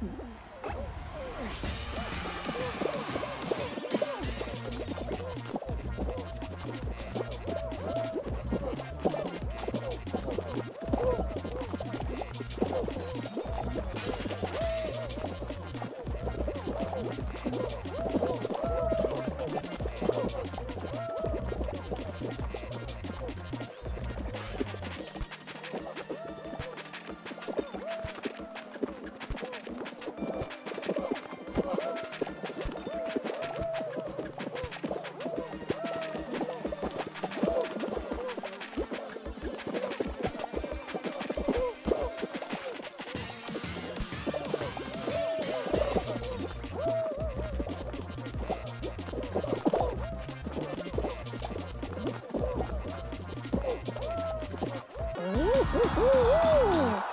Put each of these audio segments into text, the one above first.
Hmm. 呜呼呜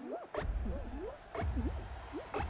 ウフフフ。